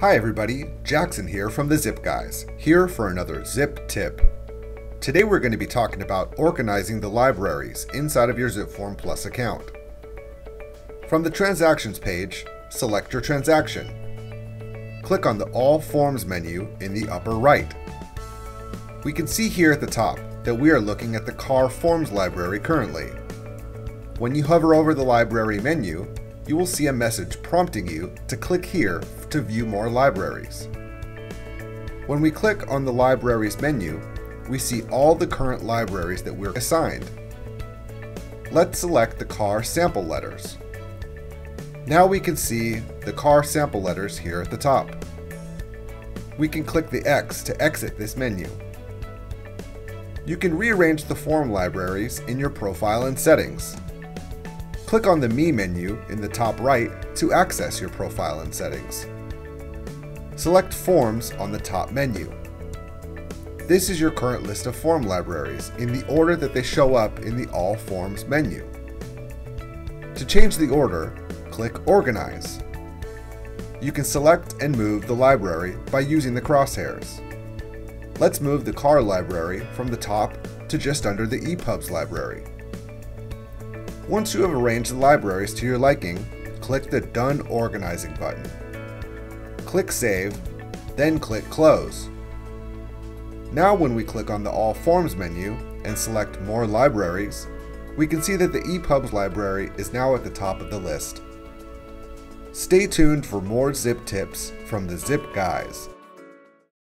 Hi everybody, Jackson here from the Zip Guys, here for another Zip tip. Today we're going to be talking about organizing the libraries inside of your ZipForm Plus account. From the Transactions page, select your transaction. Click on the All Forms menu in the upper right. We can see here at the top that we are looking at the Car Forms library currently. When you hover over the library menu, you will see a message prompting you to click here to view more libraries. When we click on the Libraries menu, we see all the current libraries that we're assigned. Let's select the car sample letters. Now we can see the car sample letters here at the top. We can click the X to exit this menu. You can rearrange the form libraries in your profile and settings. Click on the Me menu in the top right to access your profile and settings. Select Forms on the top menu. This is your current list of form libraries in the order that they show up in the All Forms menu. To change the order, click Organize. You can select and move the library by using the crosshairs. Let's move the car library from the top to just under the EPUBs library. Once you have arranged the libraries to your liking, click the Done Organizing button. Click Save, then click Close. Now when we click on the All Forms menu and select More Libraries, we can see that the EPUBs library is now at the top of the list. Stay tuned for more zip tips from the Zip Guys.